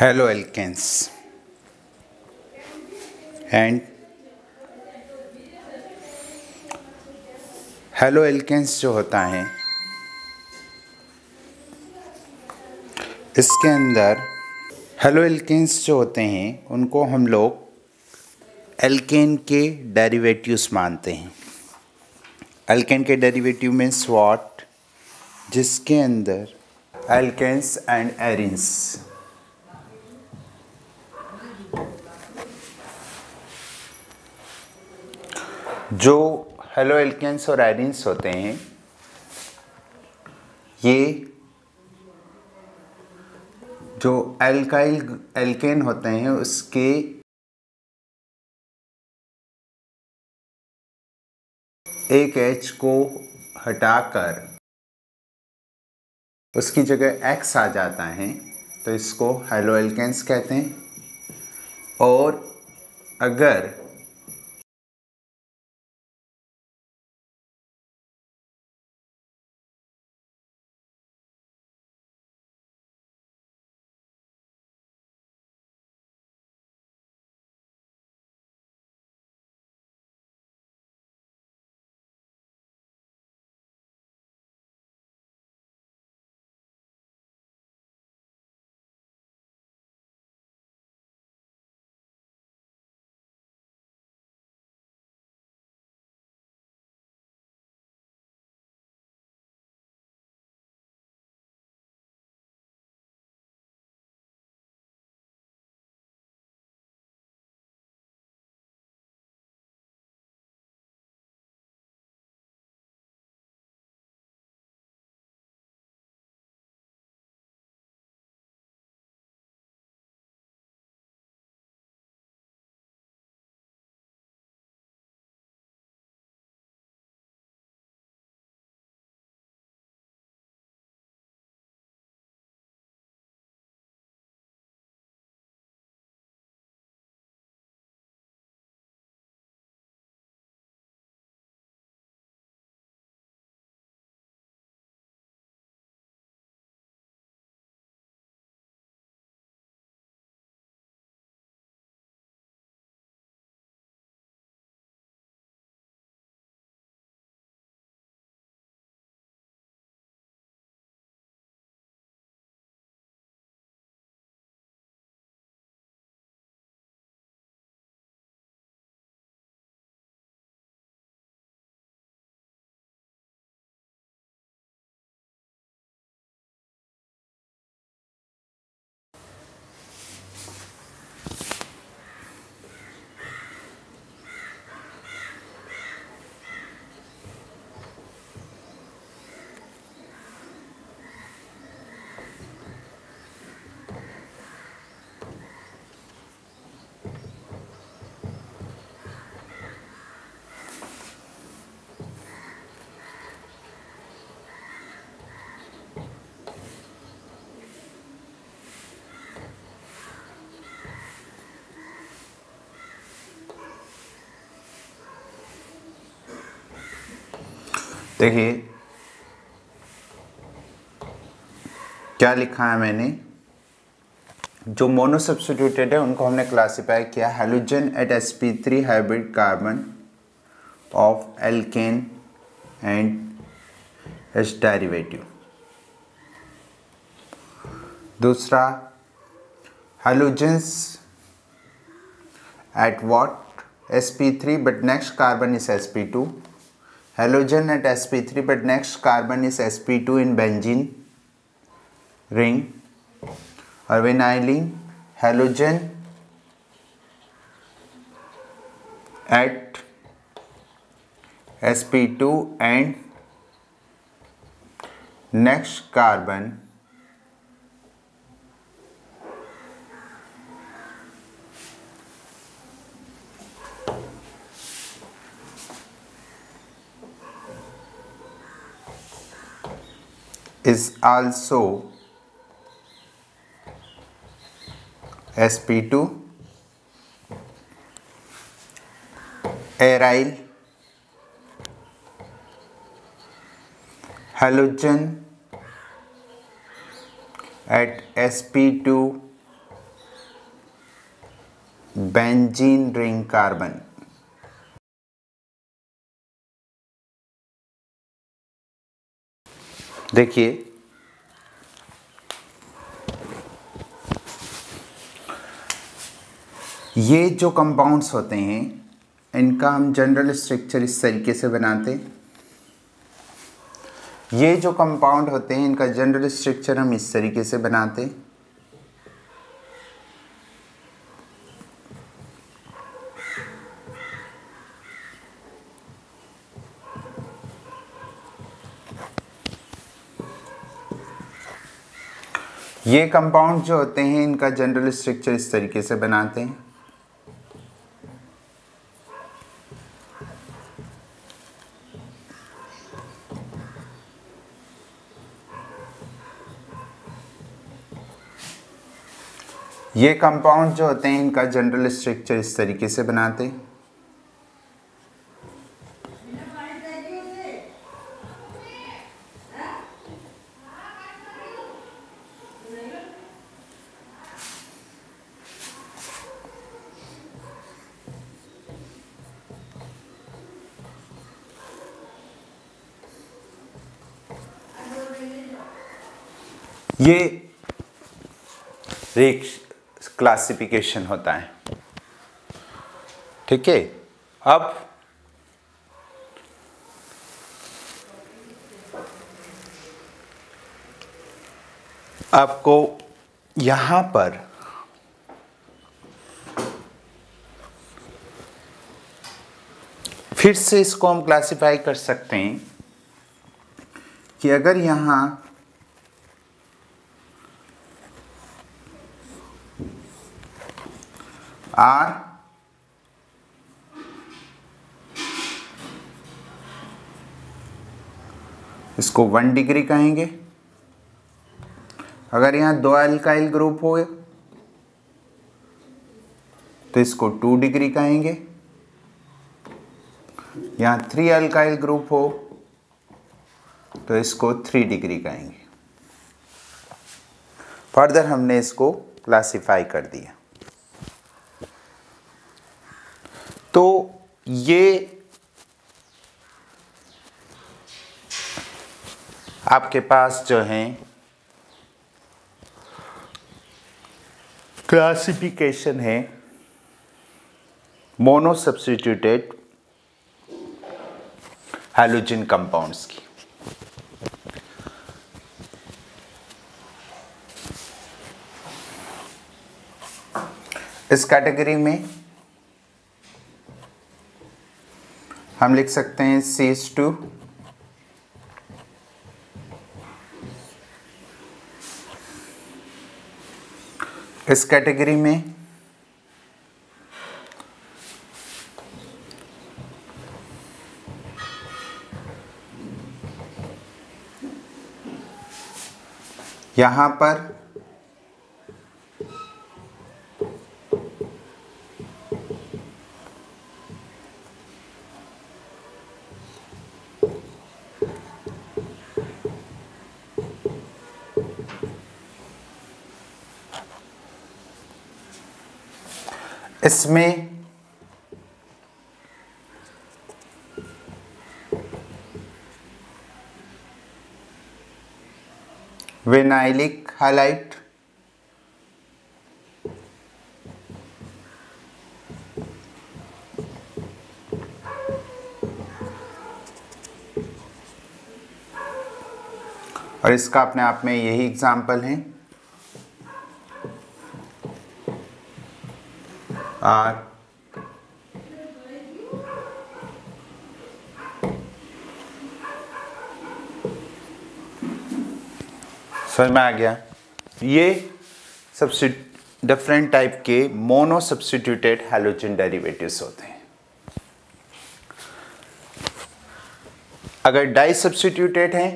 Halo alkanes and halo alkanes जो होता है इसके अंदर हेलो एल्केन्स जो होते हैं उनको हम लोग एल्केन के डेरिवेटिव्स मानते हैं एल्केन के डेरिवेटिव में स्वाट जिसके अंदर एल्केन्स एंड एरिन्स जो हेलो एल्केन्स और आयरन्स होते हैं ये जो एल्काइल एल्केन होते हैं उसके एक एच को हटाकर उसकी जगह एक्स आ जाता है तो इसको हेलो एल्केन्स कहते हैं और अगर देखिए क्या लिखा है मैंने जो मोनो सब्सटीट्यूटेड है उनको हमने क्लासीफाई किया halogen at S P three hybrid carbon of alkane and S derivative दूसरा at S P three but next carbon is S P two halogen at sp3 but next carbon is sp2 in benzene ring or aniline, halogen at sp2 and next carbon is also sp2 aryl halogen at sp2 benzene ring carbon देखिए ये जो compounds होते हैं इनका हम general structure इस तरीके से बनाते हैं ये जो कंपाउंड होते हैं इनका जनरल स्ट्रक्चर हम इस तरीके से बनाते हैं ये कंपाउंड जो होते हैं इनका जनरल स्ट्रक्चर इस तरीके से बनाते हैं ये कंपाउंड जो होते हैं इनका जनरल स्ट्रक्चर इस तरीके से बनाते हैं क्लासिफिकेशन होता है ठीक है अब आपको यहां पर फिर से इसको हम क्लासिफाई कर सकते हैं कि अगर यहां आर इसको वन डिग्री कहेंगे अगर यहां दो एल्काइल ग्रुप तो हो तो इसको टू डिग्री कहेंगे यहां थ्री एल्काइल ग्रुप हो तो इसको थ्री डिग्री कहेंगे फर्दर हमने इसको क्लासिफाई कर दिया तो ये आपके पास जो है क्लासिफिकेशन है मोनो सब्सिट्यूटेड हेलोजिन कंपाउंड्स की इस कैटेगरी में हम लिख सकते हैं सीस टू इस कैटेगरी में यहां पर इसमें विनाइलिक हाइलाइट और इसका अपने आप में यही एग्जाम्पल है आर समझ में आ गया ये सबसे डिफरेंट टाइप के मोनो सब्सिट्यूटेड हेलोजन डेरिवेटिव्स होते हैं अगर डाई सब्सिट्यूटेड हैं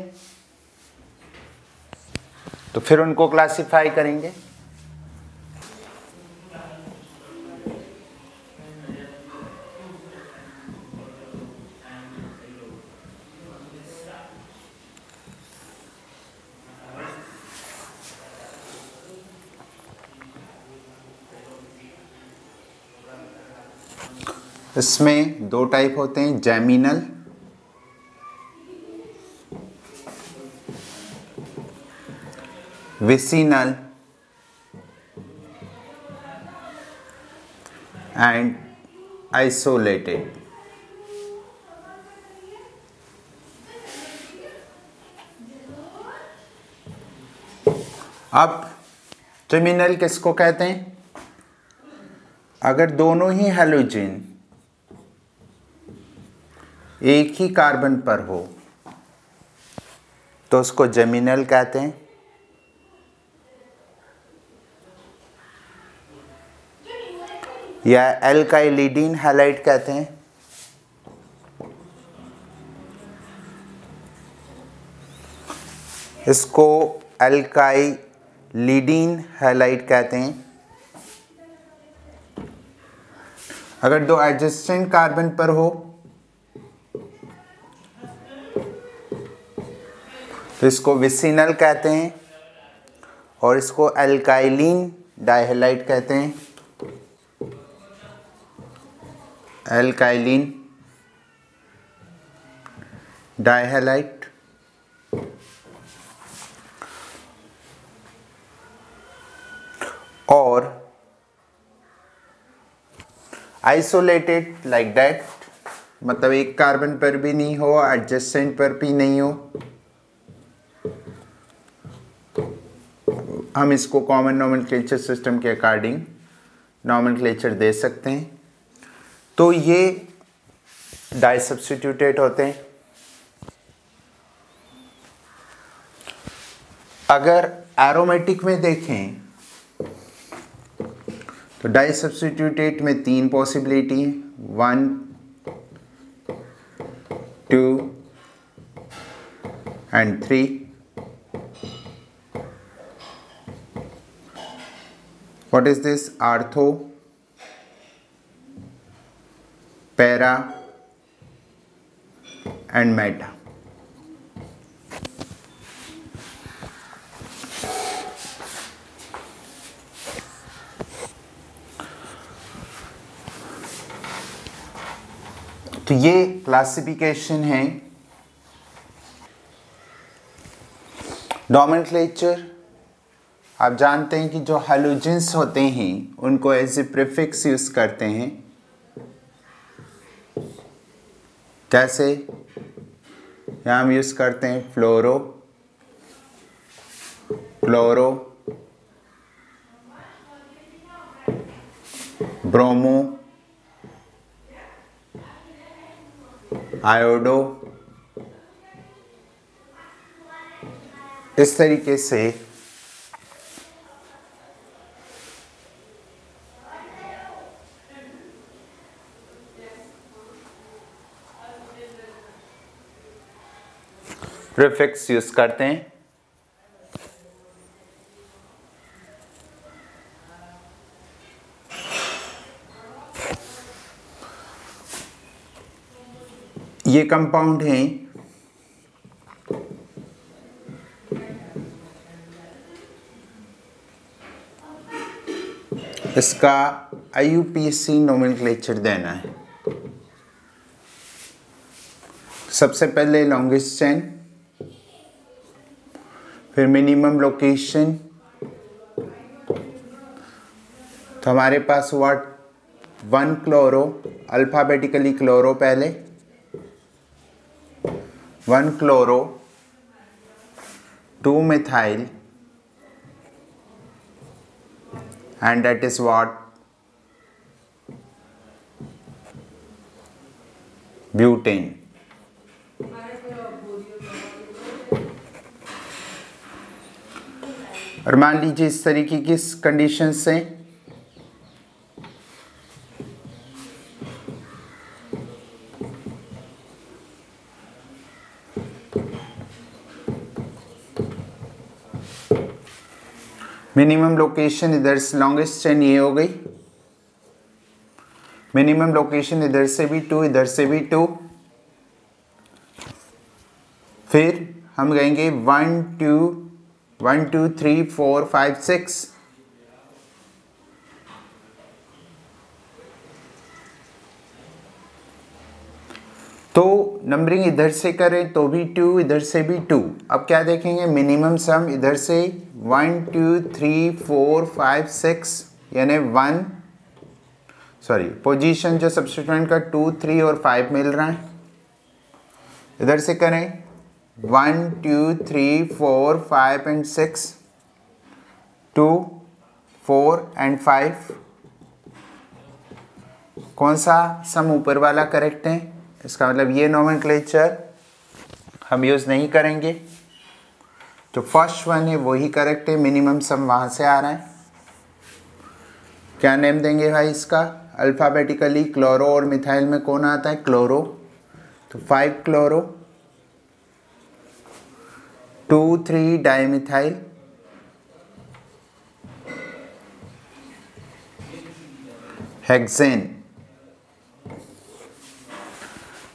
तो फिर उनको क्लासिफाई करेंगे इसमें दो टाइप होते हैं जैमिनल विसिनल एंड आइसोलेटेड अब ट्रिमिनल किसको कहते हैं अगर दोनों ही हेलोजिन एक ही कार्बन पर हो तो उसको जमीनल कहते हैं या एल्काइलिडीन का हैलाइट कहते हैं इसको एल्काई लीडीन हैलाइट कहते हैं अगर दो एडजस्टेंट कार्बन पर हो तो इसको विसिनल कहते हैं और इसको एल्काइलिन डाइहेलाइट कहते हैं एल्काइलिन डाइहेलाइट और आइसोलेटेड लाइक डैट मतलब एक कार्बन पर भी नहीं हो एडजस्टेंट पर भी नहीं हो हम इसको कॉमन नॉमन क्लेचर सिस्टम के अकॉर्डिंग नॉमन क्लेचर दे सकते हैं तो ये डाई सब्सटीट्यूटेड होते हैं अगर एरोमेटिक में देखें तो डाई सब्सटीट्यूटेट में तीन possibility one two and three what is this artho para and meta तो ये क्लासिफिकेशन है डोमेनक्लेचर आप जानते हैं कि जो हेलोजिन्स होते हैं उनको एज ए प्रिफिक्स यूज करते हैं कैसे यहाँ हम यूज करते हैं फ्लोरो क्लोरो ब्रोमो आयोडो इस तरीके से प्रिफिक्स यूज करते हैं ये कंपाउंड हैं इसका आई यू पी सी नोमिनचर देना है सबसे पहले लॉन्गेस्ट चेन फिर मिनिमम लोकेशन तो हमारे पास हुआ वन क्लोरो अल्फ़ाबेटिकली क्लोरो पहले one chloro two methyl and that is what butane और मान लीजिए इस तरीके की कंडीशन से मिनिमम लोकेशन इधर से लॉन्गेस्ट चेन ये हो गई मिनिमम लोकेशन इधर से भी टू इधर से भी टू फिर हम कहेंगे one two one two three four five six तो नंबरिंग इधर से करें तो भी टू इधर से भी टू अब क्या देखेंगे मिनिमम सम इधर से one two three four five six यानी वन सॉरी पोजीशन जो सब्सिट्यूएंट का टू थ्री और फाइव मिल रहा है इधर से करें one two three four five and six two four and five कौन सा सम ऊपर वाला करेक्ट है इसका मतलब ये नॉमन हम यूज़ नहीं करेंगे तो फर्स्ट वन है वही करेक्ट है मिनिमम सम वहाँ से आ रहा है क्या नेम देंगे भाई इसका अल्फ़ाबेटिकली क्लोरो और मिथाइल में कौन आता है क्लोरो तो five chloro two three dimethyl hexane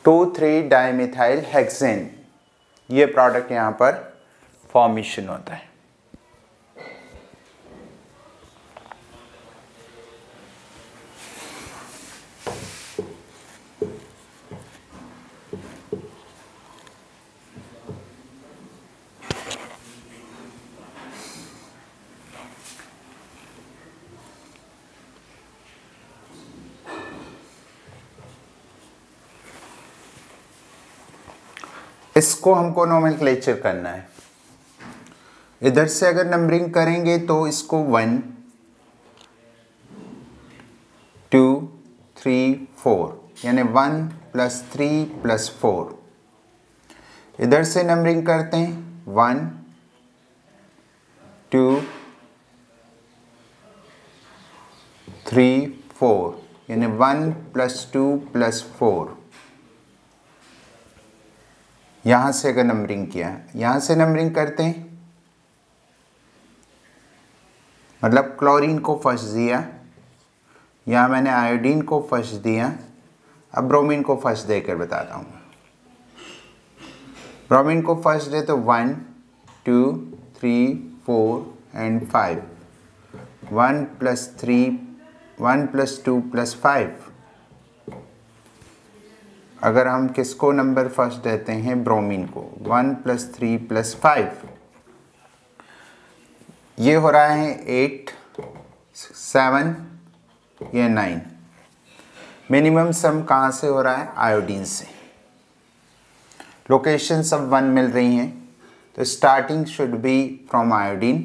two three dimethyl hexane ये प्रोडक्ट यहाँ पर फॉर्मेशन होता है इसको हमको नॉमल करना है इधर से अगर नंबरिंग करेंगे तो इसको वन टू थ्री फोर यानी one plus three plus four इधर से नंबरिंग करते हैं वन टू थ्री फोर यानी one plus two plus four यहाँ से अगर नंबरिंग किया यहां यहाँ से नंबरिंग करते हैं मतलब क्लोरीन को फर्स्ट दिया यहां मैंने आयोडीन को फर्स्ट दिया अब ब्रोमीन को फर्स्ट देकर बताता हूँ ब्रोमीन को फर्स्ट दे तो one two three four and five one plus three one plus two plus five अगर हम किसको नंबर फर्स्ट देते हैं ब्रोमीन को one plus three plus five ये हो रहा है एट सेवन ये नाइन मिनिमम सम कहाँ से हो रहा है आयोडीन से लोकेशन सब वन मिल रही हैं तो starting should be from iodine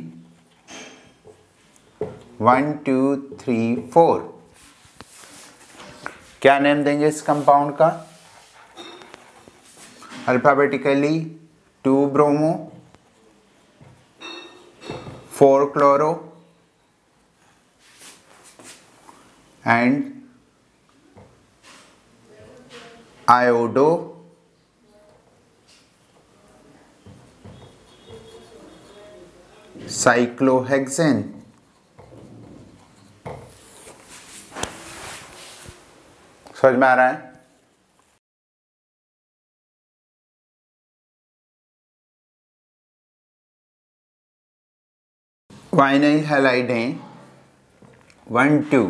one two three four क्या नेम देंगे इस कंपाउंड का alphabetically two bromo four chloro and iodo cyclohexane समझ में आ रहा है वाइनाइल हेलाइड हैं वन टू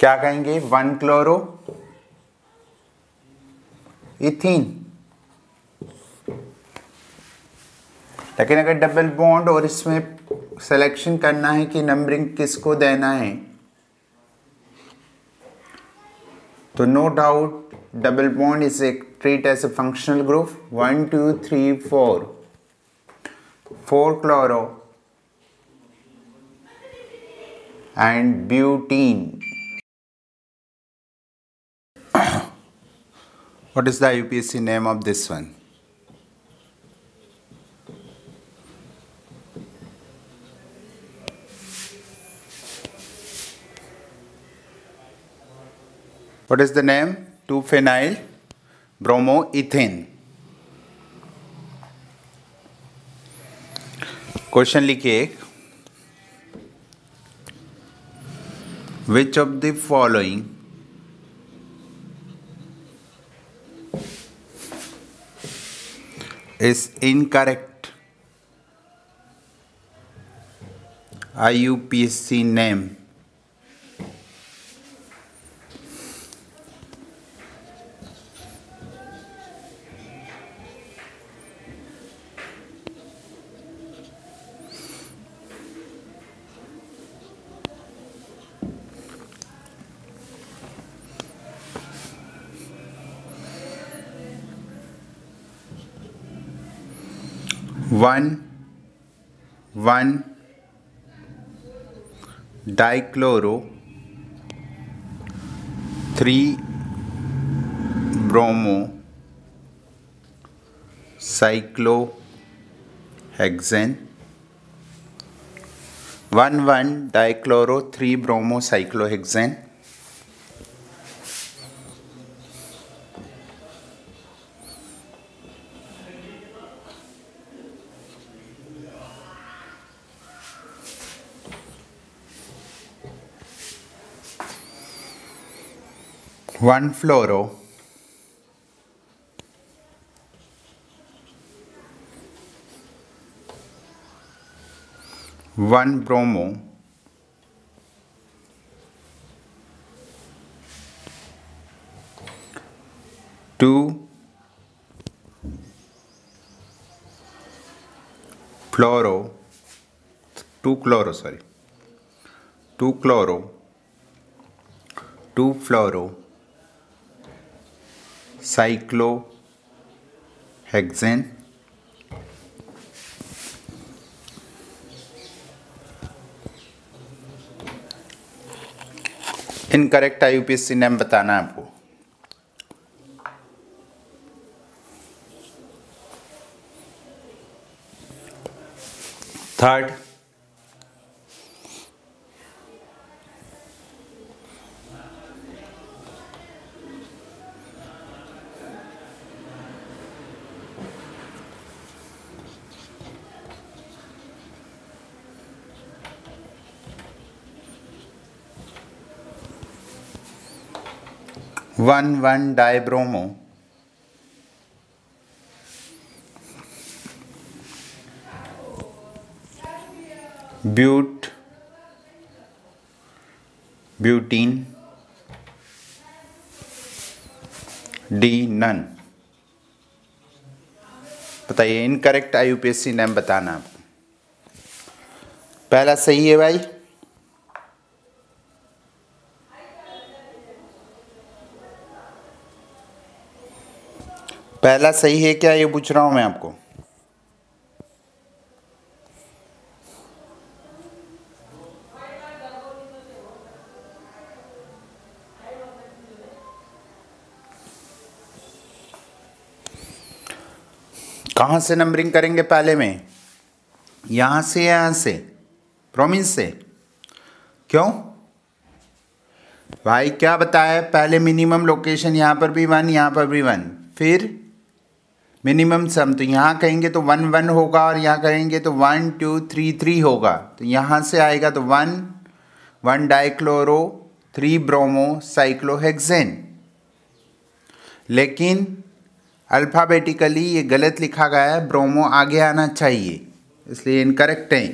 क्या कहेंगे वन क्लोरो इथिन लेकिन अगर डबल बॉन्ड और इसमें सिलेक्शन करना है कि नंबरिंग किसको देना है So no doubt double bond is a, treated as a functional group 1, 2, 3, 4. 4 chloro and butene. what is the UPSC name of this one? what is the name 2 phenyl bromoethane question लिखिए which of the following is incorrect IUPAC name one one dichloro three bromo cyclohexane one one dichloro three bromo cyclohexane 1 fluoro one bromo two chloro two chloro sorry two chloro two fluoro cyclo correct incorrect IUPAC name बताना है आपको third one one dibromo but butene D none बताइए incorrect I IUPAC name बताना आपको पहला सही है भाई पहला सही है क्या ये पूछ रहा हूँ मैं आपको कहाँ से नंबरिंग करेंगे पहले में यहाँ से या यहाँ से प्रोमिंस से क्यों भाई क्या बताया पहले मिनिमम लोकेशन यहाँ पर भी वन यहाँ पर भी वन फिर मिनिमम सम तो यहाँ कहेंगे तो वन वन होगा और यहाँ कहेंगे तो वन टू थ्री थ्री होगा तो यहाँ से आएगा तो one one dichloro three bromo cyclohexane लेकिन अल्फ़ाबेटिकली ये गलत लिखा गया है ब्रोमो आगे आना चाहिए इसलिए इनकरेक्ट है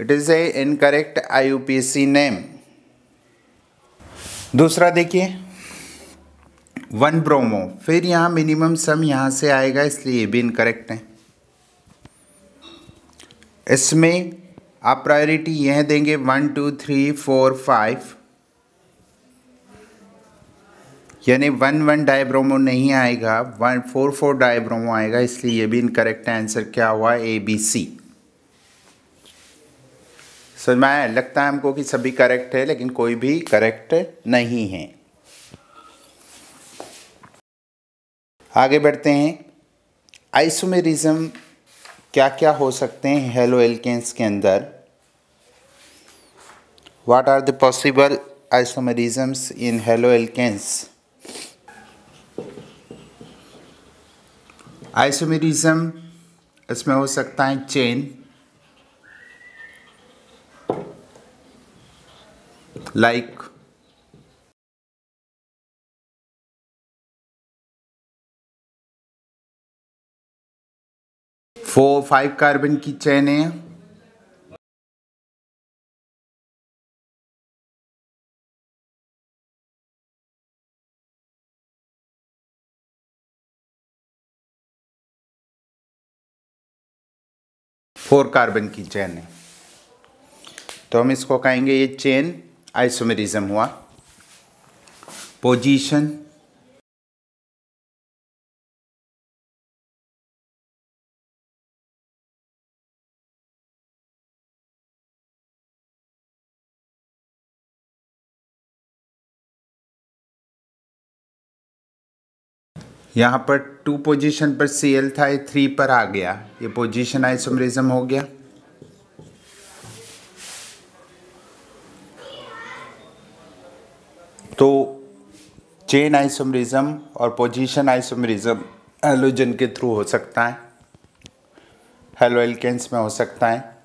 it is a incorrect I name दूसरा देखिए वन ब्रोमो फिर यहाँ मिनिमम सम यहाँ से आएगा इसलिए ये भी इनकरेक्ट है इसमें आप प्रायोरिटी यह देंगे one two three four five यानी वन वन डायब्रोमो नहीं आएगा वन फोर फोर डायब्रोमो आएगा इसलिए ये भी इनकरेक्ट आंसर क्या हुआ ए बी सी समझ में आया लगता है हमको कि सभी करेक्ट है लेकिन कोई भी करेक्ट नहीं है आगे बढ़ते हैं आइसोमेरिज्म क्या क्या हो सकते हैं हेलो एल्केन्स के अंदर what are the possible isomerisms in halo alkanes isomerism इसमें हो सकता है chain like four five carbon की है फोर कार्बन की चैन है तो हम इसको कहेंगे ये चेन आइसोमेरिज्म हुआ पोजीशन यहाँ पर टू पोजीशन पर सी एल था ये थ्री पर आ गया ये पोजीशन आइसोमरिज्म हो गया तो चेन आइसोमरिज्म और पोजीशन आइसोमरिज्म हेलोजन के थ्रू हो सकता है हेलो एल्केन्स में हो सकता है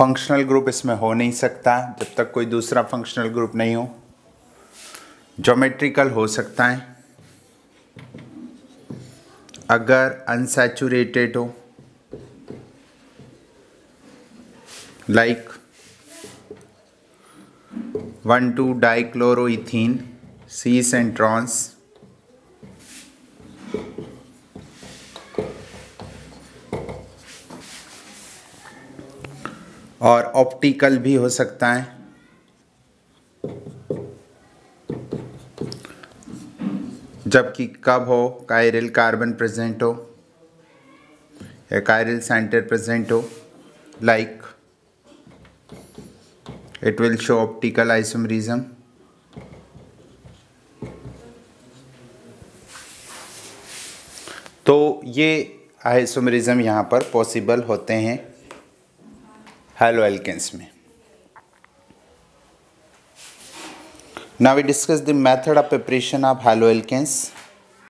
फंक्शनल ग्रुप इसमें हो नहीं सकता जब तक कोई दूसरा फंक्शनल ग्रुप नहीं हो जोमेट्रिकल हो सकता है अगर अनसेचुरेटेड हो like one two dichloroethene cis trans और ऑप्टिकल भी हो सकता है जबकि कब हो कायरल कार्बन प्रेजेंट हो या कायरल सेंटर प्रेजेंट हो like it will show optical isomerism तो ये आइसोमरिज्म यहाँ पर पॉसिबल होते हैं haloalkanes में. Now we discuss the method of preparation of haloalkanes.